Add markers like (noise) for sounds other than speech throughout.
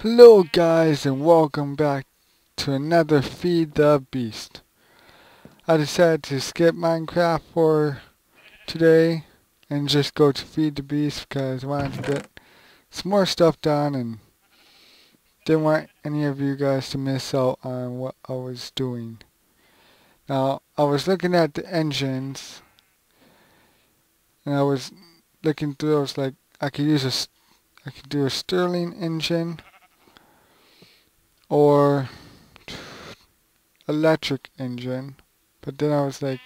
Hello guys and welcome back to another Feed the Beast. I decided to skip Minecraft for today and just go to Feed the Beast because I wanted to get some more stuff done and didn't want any of you guys to miss out on what I was doing. Now I was looking at the engines and I was looking through I was like I could use a I could do a Stirling engine or electric engine. But then I was like,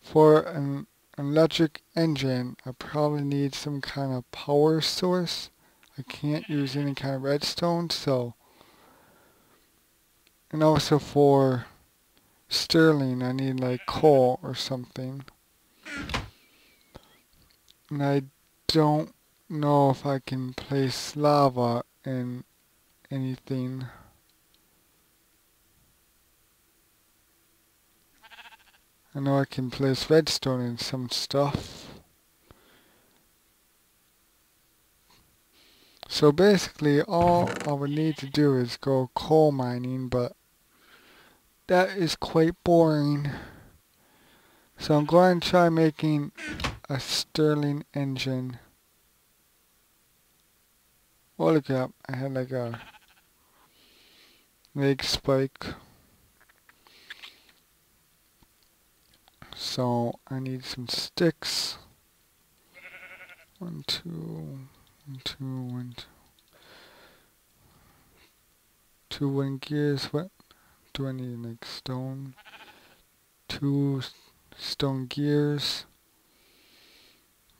for an electric engine, I probably need some kind of power source. I can't use any kind of redstone, so. And also for Stirling, I need like coal or something. And I don't know if I can place lava in anything. I know I can place redstone in some stuff. So basically all I would need to do is go coal mining, but that is quite boring. So I'm going to try making a Stirling engine. Holy crap, I had like a leg spike. So I need some sticks. One, two, one, two, one, two. Two wooden gears. What do I need? Like stone. Two stone gears.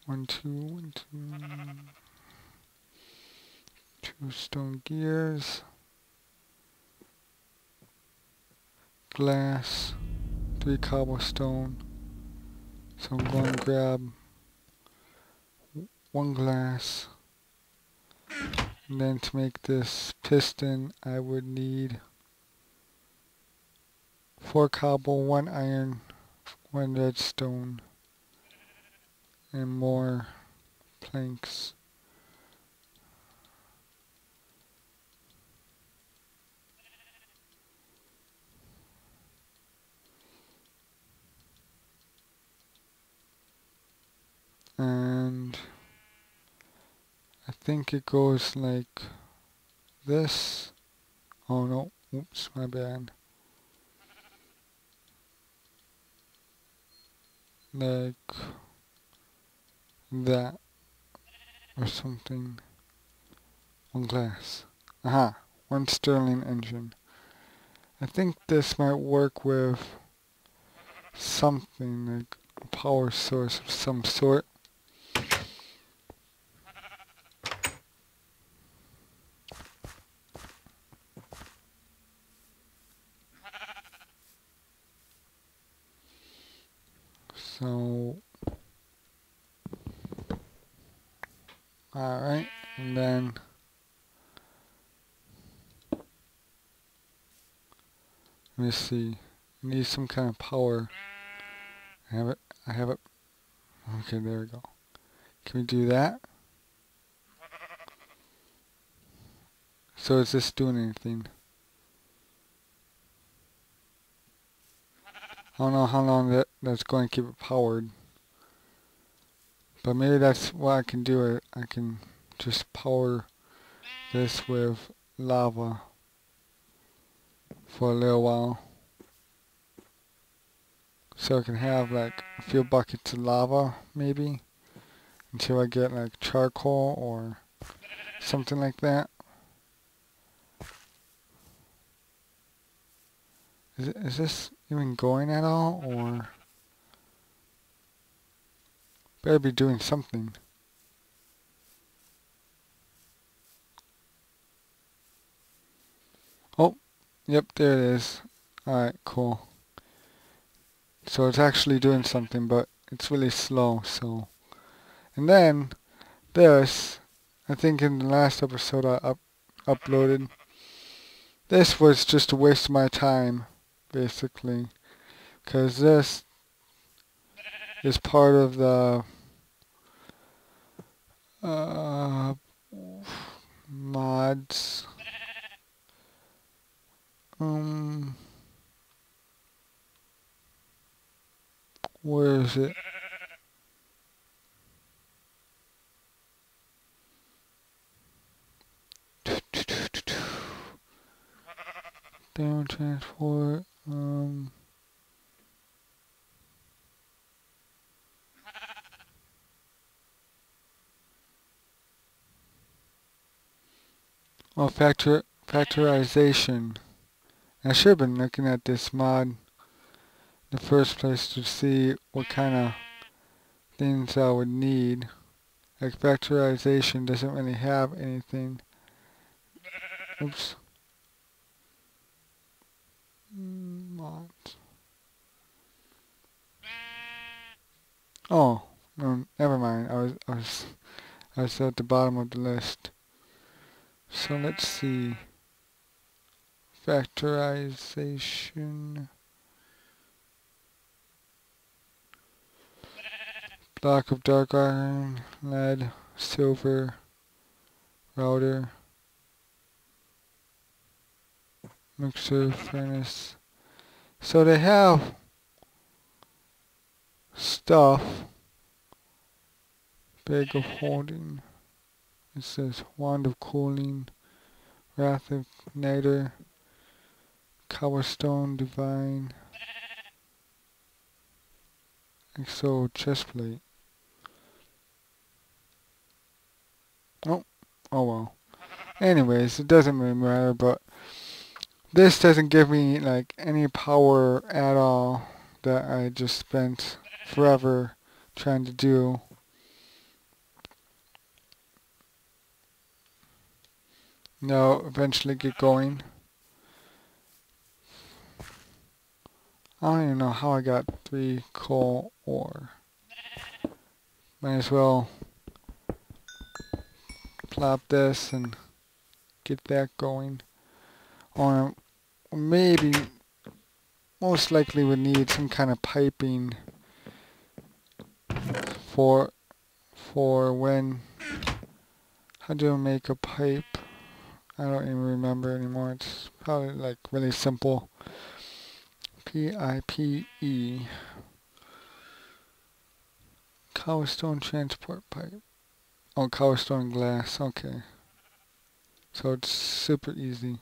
One, two, one, two. Two stone gears. Glass three cobblestone. So I'm going to grab one glass. And then to make this piston, I would need four cobble, one iron, one redstone, and more planks. And I think it goes like this. Oh no, oops, my bad. Like that or something. One glass. Aha, one Stirling engine. I think this might work with something like a power source of some sort. So, alright, and then let me see, I need some kind of power. I have it, I have it. Okay, there we go. Can we do that? So is this doing anything? I don't know how long that, that's going to keep it powered. But maybe that's what I can do. I can just power this with lava for a little while. So I can have like a few buckets of lava maybe until I get like charcoal or something like that. Is, is this even going at all, or better be doing something. Oh, yep, there it is. Alright, cool. So it's actually doing something, but it's really slow, so. And then, this, I think in the last episode I up uploaded, this was just a waste of my time basically because this is part of the uh, mods. Um where is it? Down transport um... Oh, factor factorization. I should have been looking at this mod in the first place to see what kind of things I would need. Like factorization doesn't really have anything. Oops. Mods. Oh, no, never mind. I was I was I was at the bottom of the list. So let's see. Factorization. Block of dark iron, lead, silver, router, mixer, furnace. So they have stuff, bag of holding. It says Wand of Cooling, Wrath of Nader, Cobblestone Divine, Exo Chestplate. Oh, oh well. Anyways, it doesn't really matter, but this doesn't give me like any power at all that I just spent forever trying to do. No, eventually get going. I don't even know how I got three coal ore. Might as well plop this and get that going. Or maybe, most likely would need some kind of piping for, for when, how do I make a pipe? I don't even remember anymore. It's probably like really simple. P-I-P-E. Cobblestone transport pipe. Oh, cobblestone glass. Okay. So it's super easy.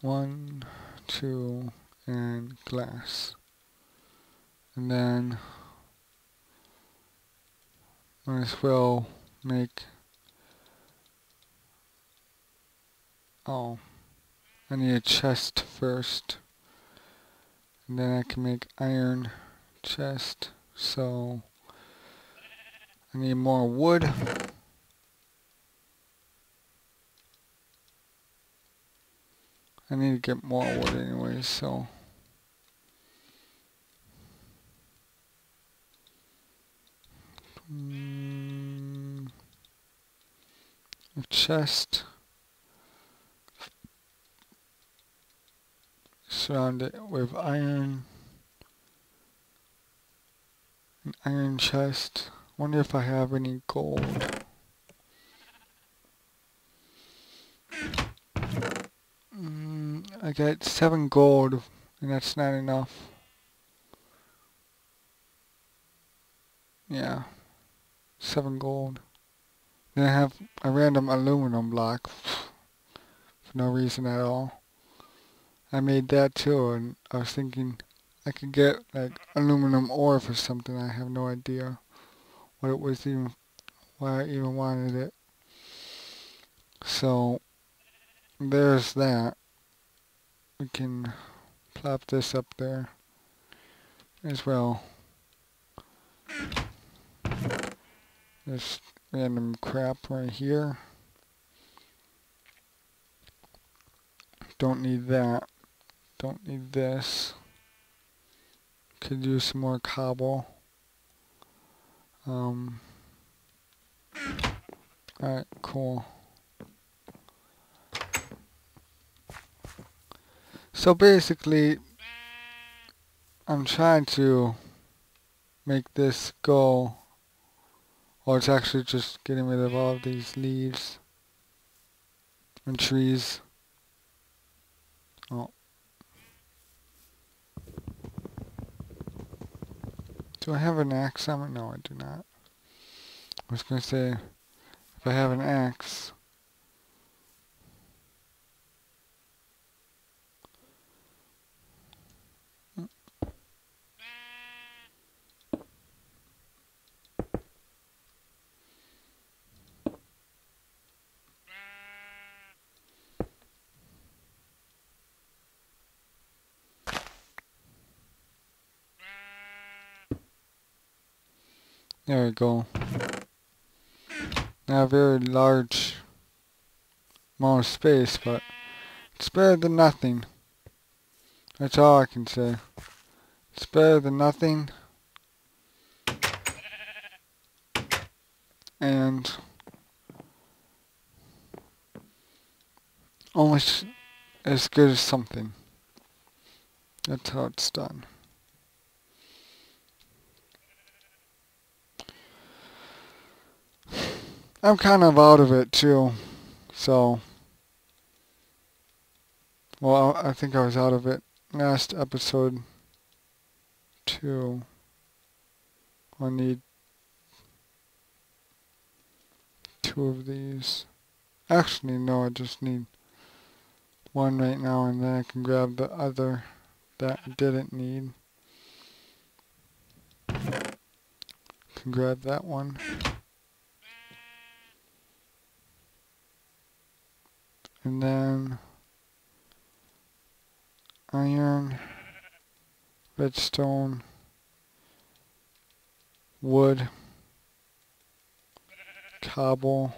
One, two, and glass. And then might as well make oh I need a chest first. And then I can make iron chest so I need more wood I need to get more wood anyway, so Mm, a chest. Surround it with iron. An iron chest. Wonder if I have any gold. Mm, I got seven gold, and that's not enough. Yeah seven gold. Then I have a random aluminum block (sighs) for no reason at all. I made that too and I was thinking I could get like aluminum ore for something. I have no idea what it was even, why I even wanted it. So there's that. We can plop this up there as well. this random crap right here. Don't need that. Don't need this. Could use some more cobble. Um, Alright, cool. So basically, I'm trying to make this go, or it's actually just getting rid of all of these leaves and trees. Oh. Do I have an axe on it? No, I do not. I was going to say, if I have an axe, There we go. Not a very large amount of space, but it's better than nothing. That's all I can say. It's better than nothing. And almost as good as something. That's how it's done. I'm kind of out of it too. So, well, I think I was out of it last episode too. I need two of these. Actually, no, I just need one right now and then I can grab the other that I didn't need. Can grab that one. And then iron, redstone, wood, cobble,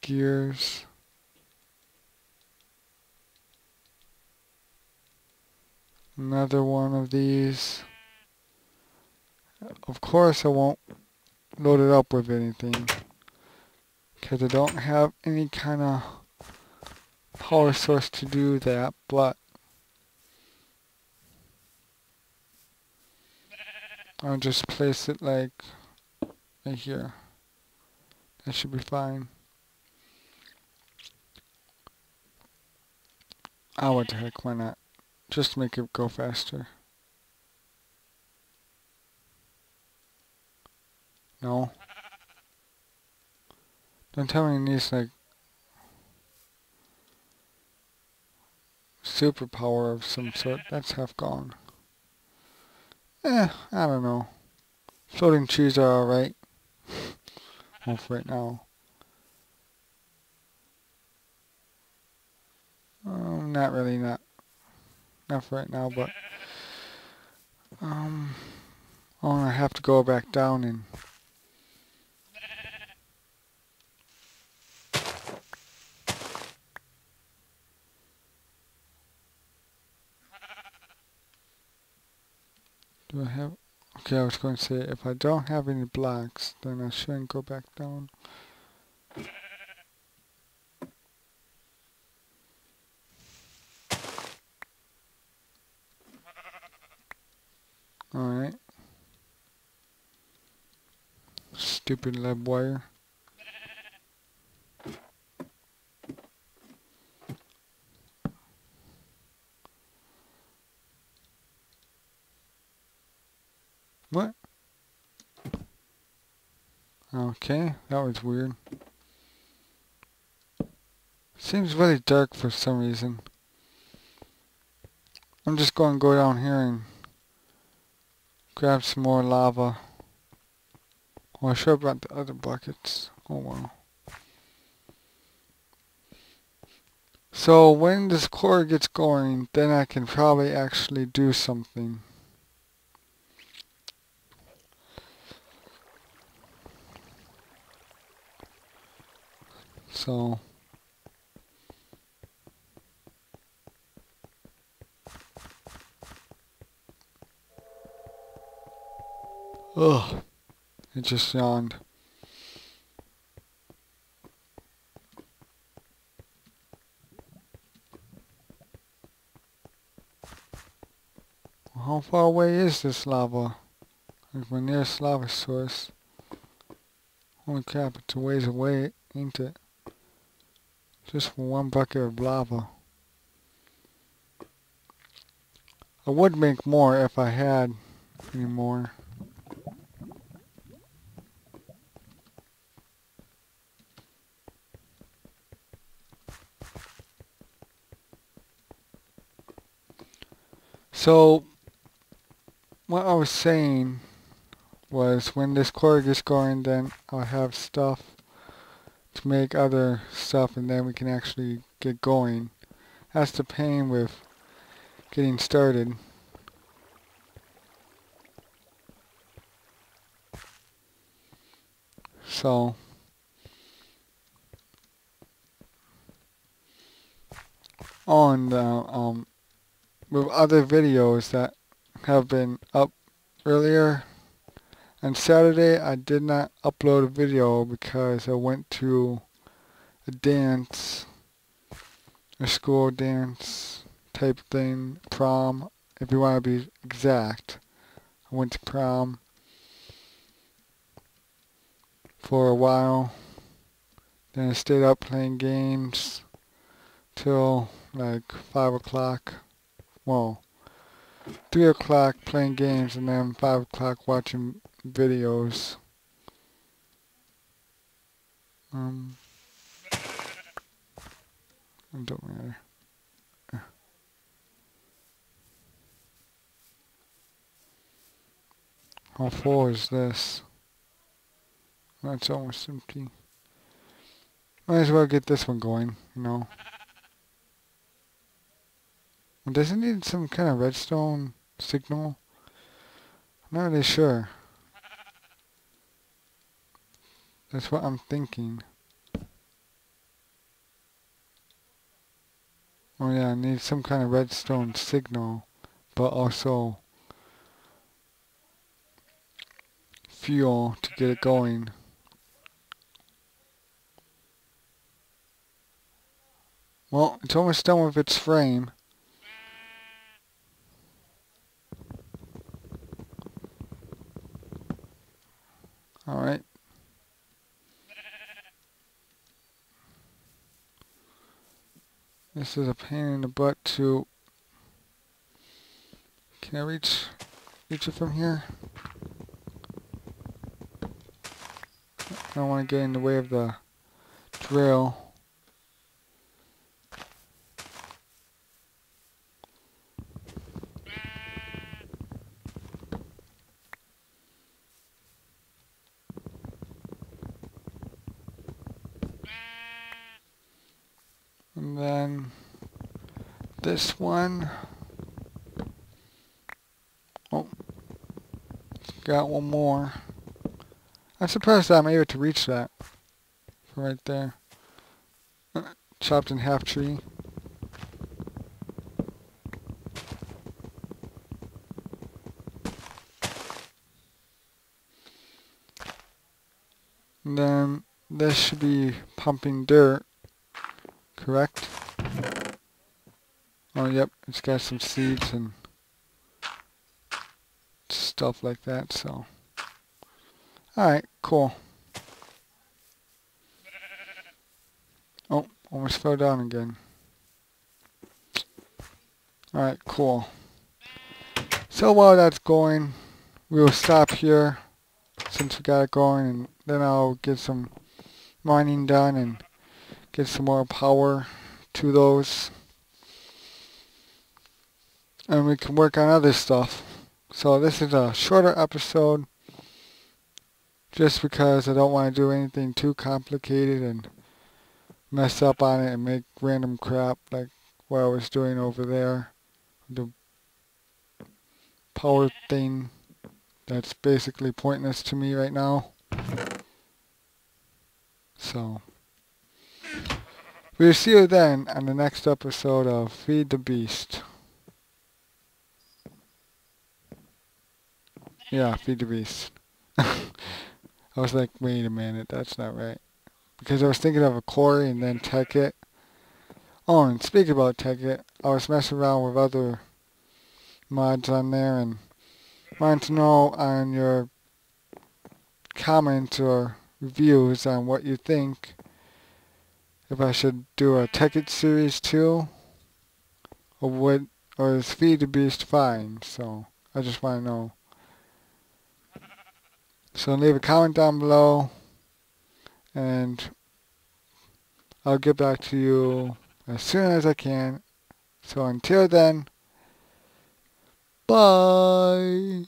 gears, another one of these of course I won't load it up with anything because I don't have any kind of power source to do that but I'll just place it like right here. That should be fine. Oh what the heck why not? Just make it go faster No. Don't tell me he needs like superpower of some sort. That's half gone. Eh, I don't know. Floating trees are alright. (laughs) well, for right now. Um, not really, not, not for right now, but, um, I'm gonna have to go back down and Do I have... Okay, I was going to say, if I don't have any blocks, then I shouldn't go back down. Alright. Stupid lead wire. What? Okay, that was weird. Seems really dark for some reason. I'm just going to go down here and grab some more lava. Well, I should have brought the other buckets. Oh well. So when this core gets going, then I can probably actually do something. So Ugh. It just yawned. How far away is this lava? Like my nearest lava source. Holy crap, it's a ways away, ain't it? Just one bucket of lava. I would make more if I had any more. So, what I was saying was when this core gets going, then I'll have stuff to make other stuff and then we can actually get going. That's the pain with getting started. So, on uh, um, with other videos that have been up earlier on Saturday I did not upload a video because I went to a dance a school dance type thing, prom, if you want to be exact. I went to prom for a while. Then I stayed up playing games till like 5 o'clock. Well, 3 o'clock playing games and then 5 o'clock watching videos. Um, it don't matter. How full is this? That's almost empty. Might as well get this one going, you know. Does it need some kind of redstone signal? I'm not really sure. That's what I'm thinking. Oh yeah, I need some kind of redstone signal, but also fuel to get it going. Well, it's almost done with its frame. Alright. This is a pain in the butt to... Can I reach, reach it from here? I don't want to get in the way of the drill. And then this one. Oh, got one more. I'm surprised I'm able to reach that. Right there. Uh, chopped in half tree. And then this should be pumping dirt correct? Oh, yep, it's got some seeds and stuff like that, so. Alright, cool. Oh, almost fell down again. Alright, cool. So while that's going, we'll stop here since we got it going and then I'll get some mining done and get some more power to those and we can work on other stuff. So this is a shorter episode just because I don't want to do anything too complicated and mess up on it and make random crap like what I was doing over there. The power thing that's basically pointless to me right now. So We'll see you then on the next episode of Feed the Beast. Yeah, Feed the Beast. (laughs) I was like, wait a minute, that's not right. Because I was thinking of a quarry and then Tekkit. Oh, and speaking about Tekkit, I was messing around with other mods on there and wanted to know on your comments or reviews on what you think if I should do a Tekkit series too, or what, or is Feed the Beast fine? So I just want to know. So leave a comment down below, and I'll get back to you as soon as I can. So until then, bye.